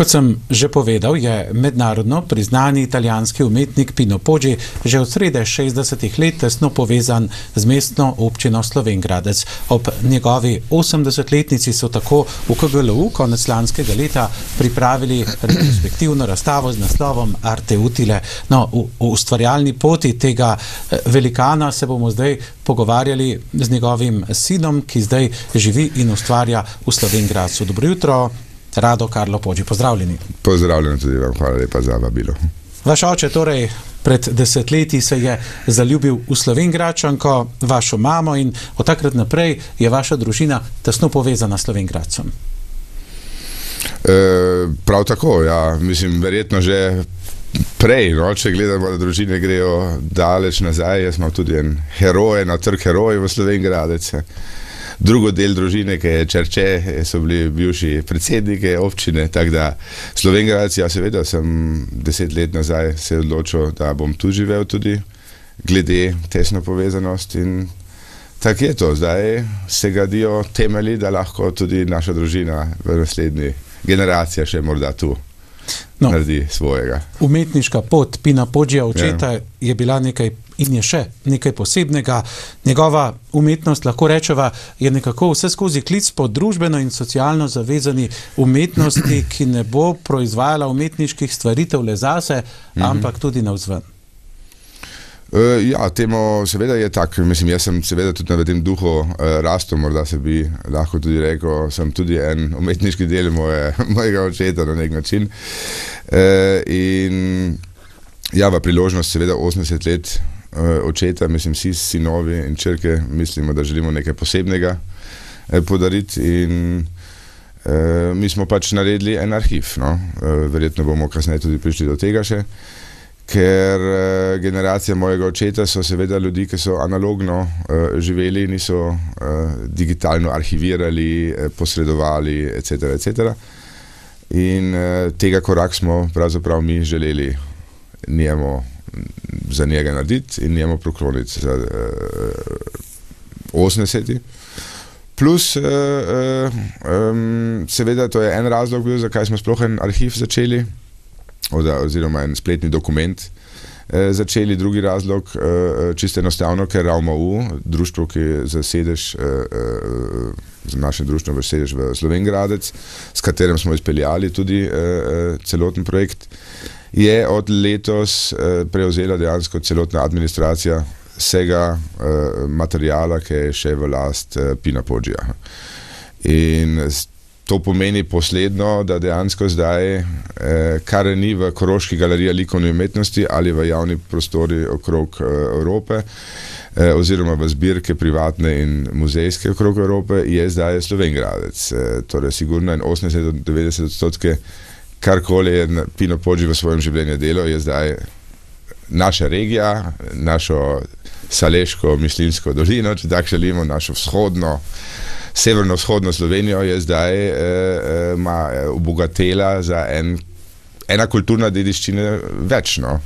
Kot sem že povedal, je mednarodno priznani italijanski umetnik Pino Poggi že od srede 60-ih let tesno povezan z mestno občino Slovengradec. Ob njegovi 80-letnici so tako v KGLU konec lanskega leta pripravili retrospektivno razstavo z naslovom Arte Utile. No, v, v ustvarjalni poti tega eh, velikana se bomo zdaj pogovarjali z njegovim sinom, ki zdaj živi in ustvarja v Slovengradcu. Dobro jutro. Rado Karlo Poči, pozdravljeni. Pozdravljeni tudi vam, hvala lepa za vabilo. Vaš oče torej pred desetletji se je zaljubil v Slovengračanko, vašo mamo in od takrat naprej je vaša družina tesno povezana s Slovengradcem. E, prav tako, ja, mislim, verjetno že prej, no, če gledamo, da družine grejo daleč nazaj, jaz imam tudi en heroj, na trg heroj v Slovengradece drugo del družine, ki je Črče, so bili bivši predsedniki občine. Tako da Slovenijec, ja, seveda sem deset let nazaj se odločil, da bom tu živel tudi, glede tesno povezanosti. Tako je to, zdaj se gradijo temelji, da lahko tudi naša družina v naslednji generaciji še morda tu. No, naredi svojega. Umetniška pot Pina Podžija očeta ja. je bila nekaj in je še nekaj posebnega. Njegova umetnost, lahko rečemo, je nekako vse skozi klic po družbeno in socialno zavezani umetnosti, ki ne bo proizvajala umetniških stvaritev le zase, mhm. ampak tudi na vzven. Uh, ja, temu seveda je tako. Mislim, jaz sem seveda tudi na tem duhu uh, rastel, morda se bi lahko tudi rekel, sem tudi en umetniški del moje, mojega očeta na nek način. Uh, in ja, v priložnost, seveda 80 let očeta, mislim, vsi sinovi in črke, mislimo, da želimo nekaj posebnega uh, podariti. In, uh, mi smo pač naredili en arhiv. No? Verjetno bomo kasneje tudi prišli do tega še. Ker uh, generacija mojega očeta so seveda ljudi, ki so analogno uh, živeli, niso uh, digitalno arhivirali, uh, posredovali, etc. etc. In uh, tega korak smo pravzaprav mi želeli njemu za njega narediti in njemu prokloniti za uh, eh, 80. Plus, uh, uh, um, seveda, to je en razlog, bil, zakaj smo sploh en arhiv začeli, oziroma en spletni dokument. Začeli drugi razlog, čisto enostavno, ker ravno v društvu, ki za sedež, za naše društvo, več sedež v Slovengradec, s katerim smo izpeljali tudi celoten projekt, je od letos uh, prevzela dejansko celotna administracija vsega uh, materijala, ki je še v last uh, Pina Podžija. In to pomeni posledno, da dejansko zdaj, eh, kar ni v Koroški galeriji likovne umetnosti ali v javni prostori okrog eh, Evrope, eh, oziroma v zbirke privatne in muzejske okrog Evrope, je zdaj Slovengradec. Eh, torej, sigurno 80-90 odstotke karkoli je Pino Poči v svojem življenju delo, je zdaj naša regija, našo Saleško, Mislinsko dolino, če tako želimo, našo vzhodno, severno-vzhodno Slovenijo, je zdaj eh, eh, obogatela za en, ena kulturna dediščina večno.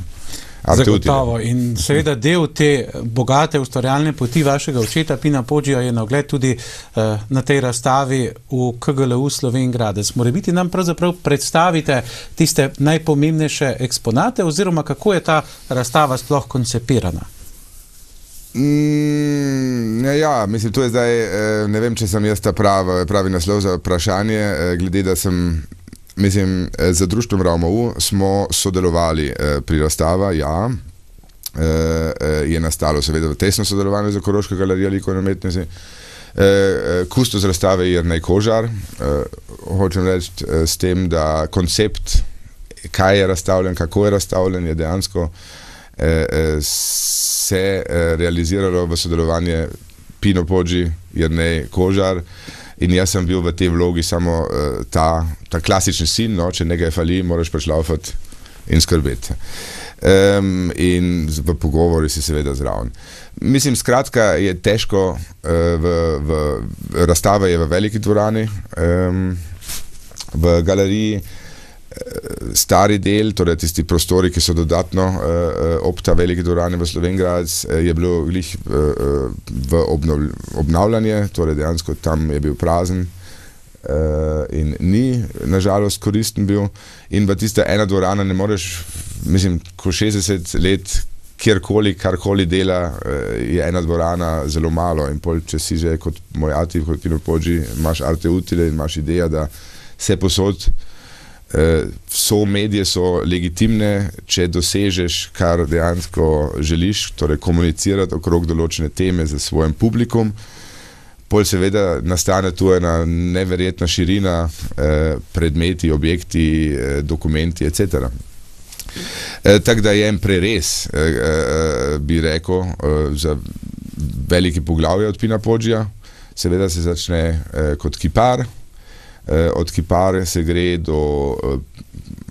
Zagotovo. In seveda del te bogate ustvarjalne poti vašega očeta Pina Podžija je na ogled tudi uh, na tej razstavi v KGLU Slovengradec. More biti nam pravzaprav predstavite tiste najpomembnejše eksponate oziroma kako je ta razstava sploh koncipirana? Mm, ja, mislim, to je zdaj, eh, ne vem, če sem jaz ta prav, pravi naslov za vprašanje, eh, glede da sem mislim, eh, z društvom Ravmov smo sodelovali eh, pri razstavi. Ja. Eh, je nastalo, seveda, tesno sodelovanju z Koroško galerijo likovne umetnosti. Kustos razstave je Jrnej Kožar. Hočem reči s tem, da koncept, kaj je razstavljen, kako je razstavljen, je dejansko se realiziralo v sodelovanju Pino Podži, Jrnej Kožar. In jaz sem bil v tej vlogi samo uh, ta, ta klasični sin, no, če nekaj fali, moraš pač laufati in skrbeti. Um, in v pogovori si seveda zraven. Mislim, skratka, je težko, uh, v, v, razstava je v veliki dvorani, um, v galeriji. Eh, stari del, torej tisti prostori, ki so dodatno uh, ob ta veliki dvorani v Sloveniji, je bilo glih uh, v obnov, obnavljanje, torej dejansko tam je bil prazen. uh, in ni, nažalost, koristen bil. In v tista ena dvorana ne moreš, mislim, ko 60 let. Kjerkoli, karkoli dela, je ena dvorana zelo malo. In pol, če si že kot moj ati, kot Pino Pođi, imaš arte utile in imaš idejo, da se posod, so medije so legitimne, če dosežeš, kar dejansko želiš, torej komunicirati okrog določene teme za svojim publikom pol seveda nastane tu ena neverjetna širina, eh, predmeti, objekti, eh, dokumenti, etc. Eh, Tako da je en preres, eh, eh, bi rekel, eh, za veliki poglavje od Pina Podžija. Seveda se začne eh, kot kipar, eh, od kipare se gre do eh,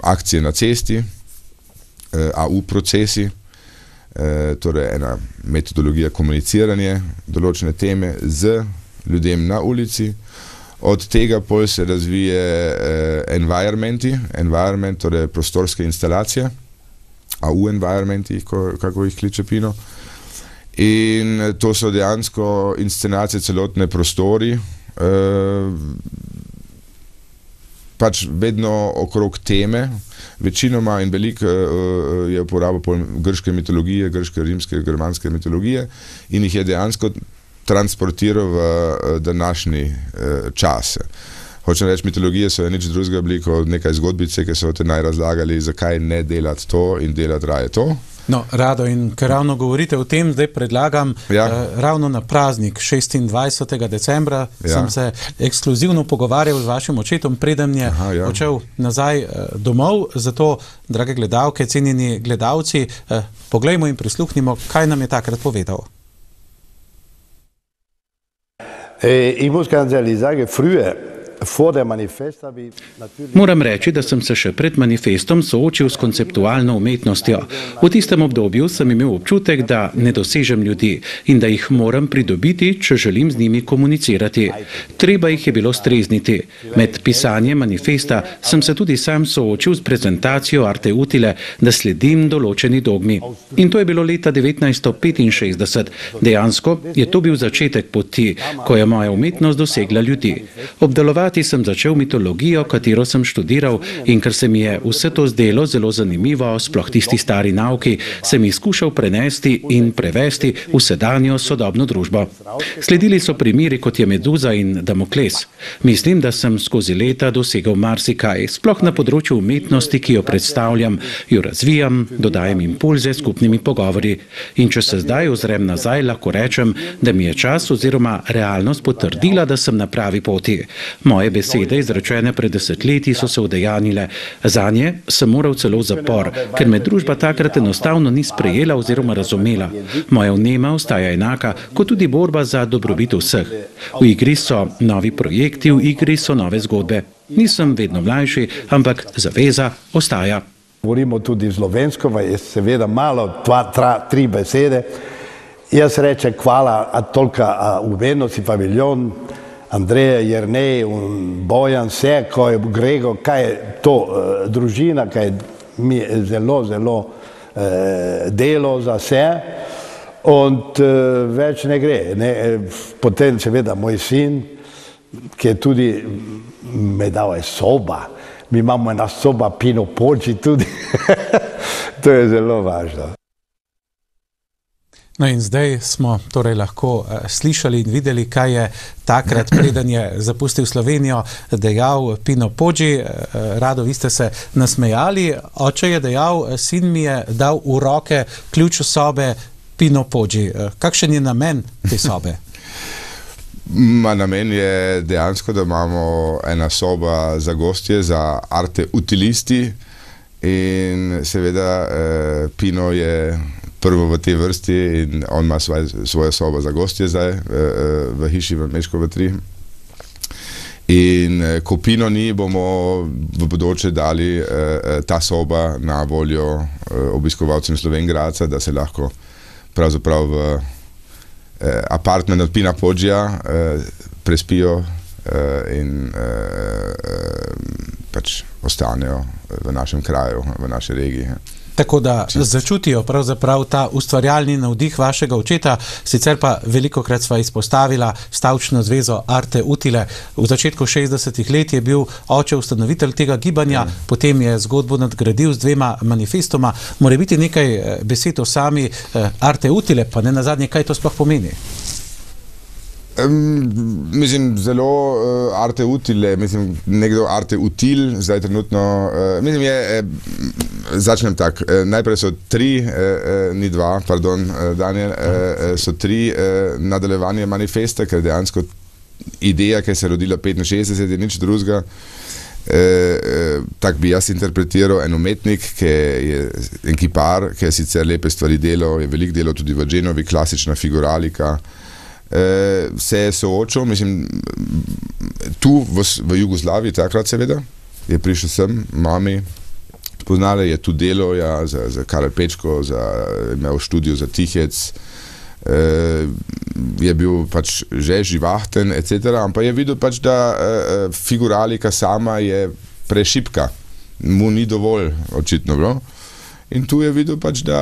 akcije na cesti, eh, AU procesi. Uh, torej, ena metodologija komuniciranja določene teme z ljudem na ulici. Od tega pol se razvije uh, environmenti, environment, torej prostorske instalacije, AU environmenti, ko, kako jih kliče Pino. In to so dejansko inscenacije celotne prostori, uh, pač vedno okrog teme, večinoma in veliko uh, je uporabo grške mitologije, grške, rimske, germanske mitologije in jih je dejansko transportiral v uh, današnji uh, čas. Hočem reči, mitologije so nič drugega bili kot nekaj zgodbice, ki so te naj razlagali, zakaj ne delati to in delati raje to. No, rado in ker ravno govorite o tem, zdaj predlagam, Ja. eh, ravno na praznik 26. decembra Ja. sem se ekskluzivno pogovarjal z vašim očetom, preden je Aha, ja. odšel nazaj eh, domov. Zato, drage gledalke, cenjeni gledalci, eh, poglejmo in prisluhnimo, kaj nam je takrat povedal. Äh, Ich muss ganz ehrlich sagen, früher, Moram reči, da sem se še pred manifestom soočil s konceptualno umetnostjo. V tistem obdobju sem imel občutek, da ne dosežem ljudi in da jih moram pridobiti, če želim z njimi komunicirati. Treba jih je bilo strezniti. Med pisanjem manifesta sem se tudi sam soočil s prezentacijo Arte Utile, da sledim določeni dogmi. In to je bilo leta 1965. Dejansko je to bil začetek poti, ko je moja umetnost dosegla ljudi. Obdelovati sem začel mitologijo, katero sem študiral in ker se mi je vse to zdelo zelo zanimivo, sploh tisti stari nauki, sem jih skušal prenesti in prevesti v sedanjo sodobno družbo. Sledili so primeri kot je Meduza in Damokles. Mislim, da sem skozi leta dosegel marsikaj, sploh na področju umetnosti, ki jo predstavljam, jo razvijam, dodajam impulze s skupnimi pogovori. In če se zdaj ozrem nazaj, lahko rečem, da mi je čas oziroma realnost potrdila, da sem na pravi poti. Moje besede, izrečene pred desetletji, so se udejanile. Za nje sem moral celo v zapor, ker me družba takrat enostavno ni sprejela oziroma razumela. Moja vnema ostaja enaka, kot tudi borba za dobrobit vseh. V igri so novi projekti, v igri so nove zgodbe. Nisem vedno mlajši, ampak zaveza ostaja. Govorimo tudi slovensko, je seveda malo, dva, tra, tri besede. Jaz rečem hvala, a tolika a, uvednosti paviljon, Andreja, Jernej, un Bojan, vse, ko je Grego, kaj je to e, družina, kaj mi zelo, zelo e, delo za vse. Und e, več ne gre. Ne? Potem seveda moj sin, ki je tudi me dal je soba. Mi imamo ena soba Pino Poči tudi. to je zelo važno. No in zdaj smo torej lahko uh, slišali in videli, kaj je takrat, preden je zapustil Slovenijo, dejal Pino Podži. Uh, rado, vi ste se nasmejali. Oče je dejal, sin mi je dal v roke ključ sobe Pino. Uh, kakšen je namen te sobe? Ma namen je dejansko, da imamo ena soba za gostje, za arte utilisti in seveda eh, Pino je prvo v tej vrsti in on ima svoj, svojo sobo za gostje zdaj eh, v hiši v Meškovi 3. In eh, ko Pino ni, bomo v bodoče dali eh, ta soba na voljo eh, obiskovalcem Slovengraca, da se lahko pravzaprav v eh, apartment od Pina Podžija eh, prespijo eh, in eh, pač ostanejo v našem kraju, v naši regiji. Tako da Čist. začutijo pravzaprav ta ustvarjalni navdih vašega očeta, sicer pa veliko krat sva izpostavila stavčno zvezo Arte Utile. V začetku 60-ih let je bil oče ustanovitelj tega gibanja, mm. potem je zgodbo nadgradil z dvema manifestoma. More biti nekaj eh, besed o sami eh, Arte Utile, pa ne na zadnje, kaj to sploh pomeni. Um, mislim, zelo uh, arte utile, mislim, nekdo arte util, zdaj trenutno. Uh, mislim, je, eh, začnem tako. Uh, najprej so tri, uh, uh, ni dva, pardon, uh, Daniel, uh, so tri uh, nadaljevanje manifesta, ker dejansko ideja, ki se je rodila 65, je nič drugega. Uh, uh, tako bi jaz interpretiral en umetnik, ki je en kipar, ki je sicer lepe stvari delal, je veliko delal tudi v Genovi, klasična figuralika eh, se je soočil, mislim, tu v, v Jugoslaviji, takrat seveda, je prišel sem, mami, poznala je tu delo ja, za, za Karel Pečko, za, imel študijo za Tihec. Uh, je bil pač že živahten, etc. ampak je videl, pač, da uh, figuralika sama je prešipka, mu ni dovolj, očitno. Bro. In tu je videl, pač, da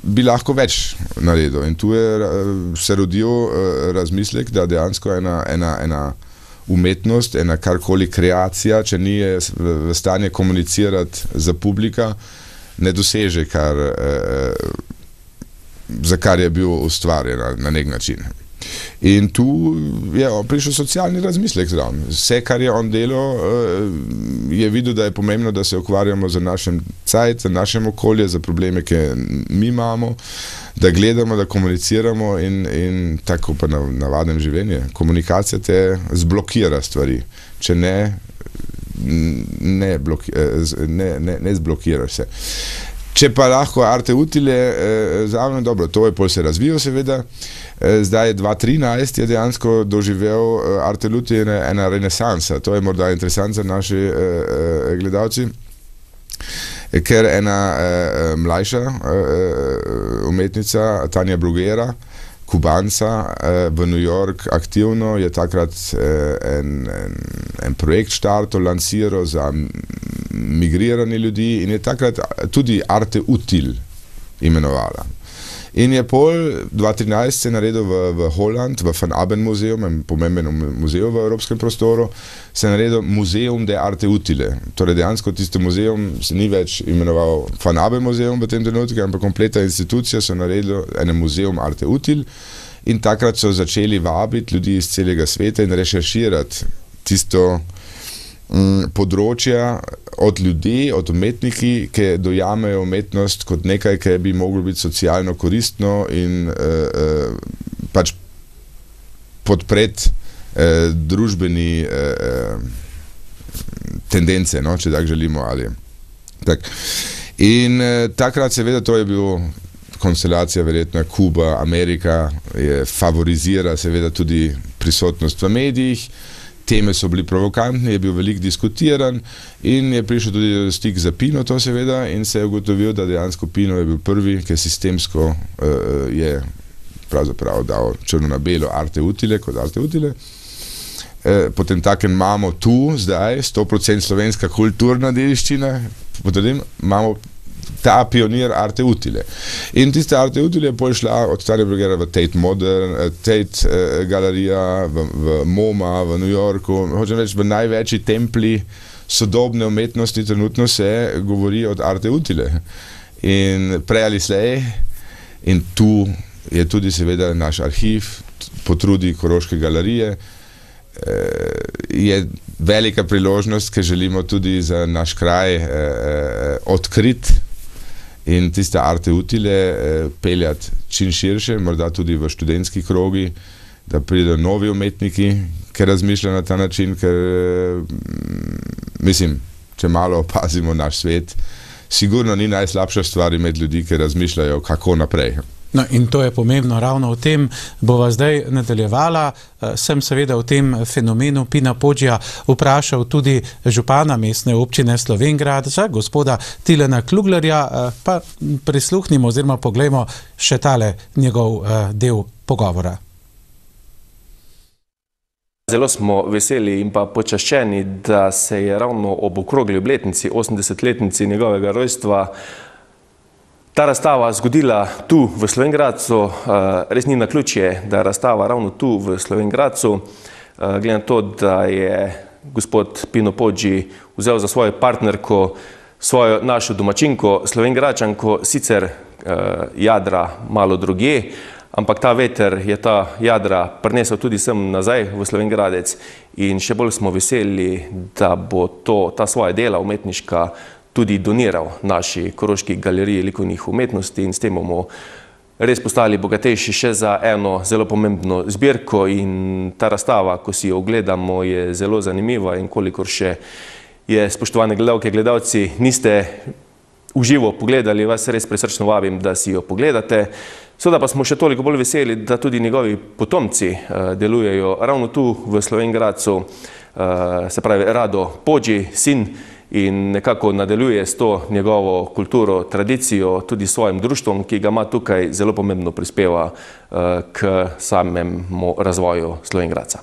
bi lahko več naredil. In tu je eh, se rodil eh, razmislek, da dejansko ena, ena, ena umetnost, ena karkoli kreacija, če ni v stanju komunicirati za publika, ne doseže, kar, eh, za kar je bil ustvarjen na nek način. In tu je prišel socialni razmislek zraven. Vse, kar je on delal, eh, je videl, da je pomembno, da se ukvarjamo z našim cajt, z našim okoljem, z problemi, ki mi imamo, da gledamo, da komuniciramo in, in tako pa na navadnem življenju. Komunikacija te zblokira stvari. Če ne, ne, bloki, eh, ne, ne, ne zblokiraš se. Če pa lahko arte utile, eh, zraven, dobro, to je pol se razvijal, seveda. Eh, zdaj je 2013, je dejansko doživel eh, arte utile ena renesansa. To je morda interesant za naše eh, eh, gledalci. Ker ena eh, mlajša eh, umetnica, Tanja Brugera, Kubanca eh, v New York aktivno, je takrat eh, en, en, en projekt štartov, lanciral za migrirane ljudi in je takrat tudi Arte Util imenovala. In je pol 2013 se naredil v, v Holand, v Van Aben muzeum, pomemben muzej v evropskem prostoru, se je naredil muzeum de arte utile. Torej dejansko tisti muzeum se ni več imenoval Van Aben muzeum v tem trenutku, ampak kompletna institucija so naredili en muzeum arte util in takrat so začeli vabiti ljudi iz celega sveta in rešerširati tisto mm, področja od ljudi, od umetniki, ki dojamejo umetnost kot nekaj, ki bi moglo biti socialno koristno in uh, uh, pač podpreti uh, družbeni uh, tendence, no, če tako želimo. Ali, tak. In uh, takrat, seveda, to je bil. Konstelacija, verjetno Kuba, Amerika, je favorizira, seveda, tudi prisotnost v medijih. Teme so bili provokantne, je bil veliko diskutiran in je prišel tudi stik za Pino, to seveda, in se je ugotovil, da dejansko Pino je bil prvi, ki sistemsko uh, je pravzaprav dal črno na belo arte utile kot arte utile. Eh, potem takem imamo tu zdaj 100% slovenska kulturna dediščina, potem imamo ta pionir arte utile. In tiste arte utile je pošla od stare brigere v Tate Modern, eh, Tate uh, galerija, v, v MoMA, v New Yorku, hočem reči, v največji templi sodobne umetnosti trenutno se govori od arte utile. In prej ali slej, in tu je tudi seveda naš arhiv, potrudi Koroške galerije, eh, je velika priložnost, ker želimo tudi za naš kraj eh, eh, odkriti in tiste arte utile eh, peljati čim širše, morda tudi v študentski krogi, da pridejo novi umetniki, ki razmišljajo na ta način, ker eh, mislim, če malo opazimo naš svet, sigurno ni najslabša stvar imeti ljudi, ki razmišljajo, kako naprej. No, in to je pomembno, ravno o tem bova zdaj nadaljevala. Eh, sem seveda o tem fenomenu Pina Podžja vprašal tudi župana mestne občine Slovengrad, gospoda Tilena Kluglerja, eh, pa prisluhnimo oziroma pogledamo še tale njegov eh, del pogovora. Zelo smo veseli in pa počaščeni, da se je ravno ob okrogli obletnici, 80-letnici njegovega rojstva, ta razstava zgodila tu v Slovengradcu, res ni na ključje, da je razstava ravno tu v Slovengradcu, glede na to, da je gospod Pino Podži vzel za svojo partnerko svojo našo domačinko, Slovengračanko, sicer jadra malo druge, ampak ta veter je ta jadra prinesel tudi sem nazaj v Slovengradec in še bolj smo veseli, da bo to, ta svoja dela umetniška tudi doniral naši Koroški galeriji likovnih umetnosti in s tem bomo res postali bogatejši še za eno zelo pomembno zbirko in ta razstava, ko si jo ogledamo, je zelo zanimiva in kolikor še je, spoštovane gledalke, gledalci, niste uživo pogledali, vas res presrčno vabim, da si jo pogledate. Seveda pa smo še toliko bolj veseli, da tudi njegovi potomci delujejo ravno tu v Slovengradcu, se pravi Rado Podži, sin in nekako nadaljuje s to njegovo kulturo, tradicijo, tudi svojim društvom, ki ga ima tukaj zelo pomembno prispeva k samemu razvoju Slovengradca.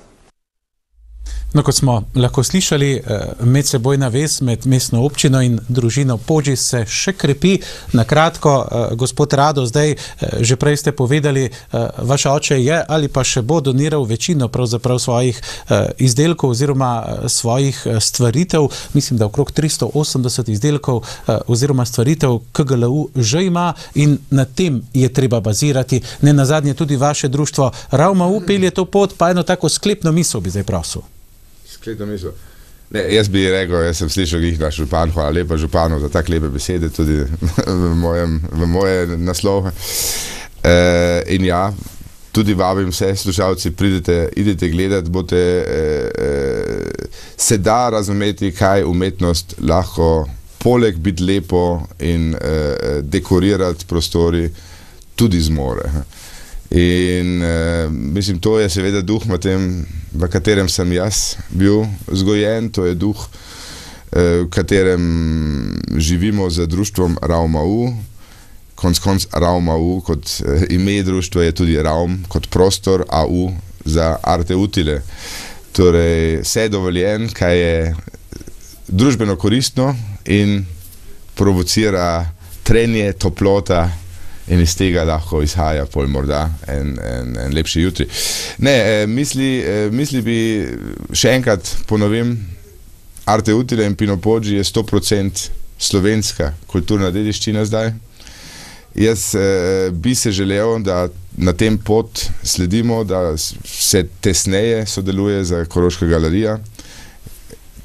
No, kot smo lahko slišali, eh, medsebojna vez med mestno občino in družino Podži se še krepi. Na kratko, eh, gospod Rado, zdaj eh, že prej ste povedali, vaš oče je ali pa še bo doniral večino svojih izdelkov oziroma svojih stvaritev. Mislim, da okrog 380 izdelkov oziroma stvaritev KGLU že ima in na tem je treba bazirati. Ne nazadnje tudi vaše društvo Ravma upelje to pot, pa eno tako sklepno misel bi zdaj prosil. Sklepno misel. Ne, jaz bi rekel, jaz sem slišal jih naš župan, hvala lepa županu za tako lepe besede tudi v, mojem, v moje naslove. E, in ja, tudi vabim vse slušalci, pridite, idite gledati, bote e, e, se da razumeti, kaj umetnost lahko poleg biti lepo in e, dekorirati prostori tudi zmore. In uh, mislim, to je seveda duh, tem, v katerem sem jaz bil vzgojen, to je duh, uh, v katerem živimo z društvom Raumau. Konc konc Raumau kot uh, ime društva je tudi Raum, kot prostor AU za arte utile. Torej, vse je dovoljen, kaj je družbeno koristno in provocira trenje, toplota in iz tega lahko izhaja pol morda en, en, en lepši jutri. Ne, eh, misli, eh, misli bi še enkrat ponovim, Arte Utile in Pinopođi je 100% slovenska kulturna dediščina zdaj. Jaz eh, bi se želel, da na tem pot sledimo, da se tesneje sodeluje za Koroška galerija.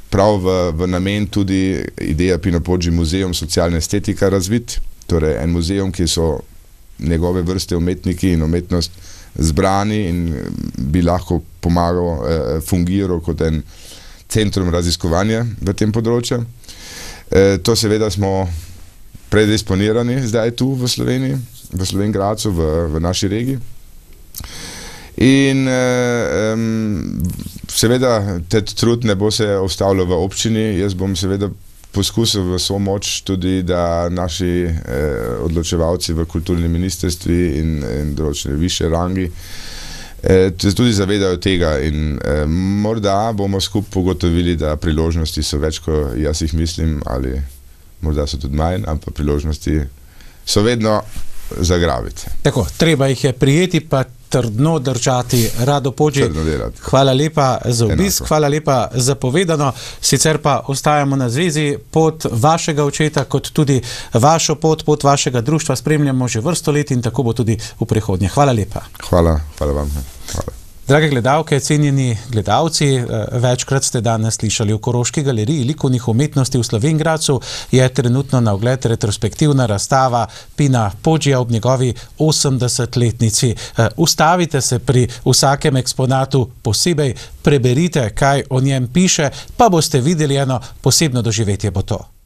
Prav v, v namen tudi ideja Pinopođi muzeum socialne estetike razvit, torej en muzeum, ki so njegove vrste umetniki in umetnost zbrani in eh, bi lahko pomagal, eh, fungiral kot en centrum raziskovanja v tem področju. Eh, to seveda smo predisponirani zdaj tu v Sloveniji, v Slovengracu, v, v naši regiji. In eh, seveda, te trud ne bo se ostavljal v občini, jaz bom seveda poskusil v svojo moč tudi, da naši eh, odločevalci v kulturni ministrstvi in, in določene više rangi eh, tudi zavedajo tega in eh, morda bomo skupaj pogotovili, da priložnosti so več, kot jaz jih mislim, ali morda so tudi manj, ampak priložnosti so vedno zagraviti. Tako, treba jih je prijeti, pa trdno držati, rado poči. Hvala lepa za obisk, hvala lepa za povedano. Sicer pa ostajamo na zvezi pot vašega očeta, kot tudi vašo pot, pot vašega društva spremljamo že vrsto let in tako bo tudi v prihodnje. Hvala lepa. Hvala, hvala vam. Hvala. Drage gledalke, cenjeni gledalci, eh, večkrat ste danes slišali v Koroški galeriji likovnih umetnosti v Slovengracu, je trenutno na ogled retrospektivna razstava Pina Podžija ob njegovi 80-letnici. Eh, ustavite se pri vsakem eksponatu posebej, preberite, kaj o njem piše, pa boste videli eno posebno doživetje bo to.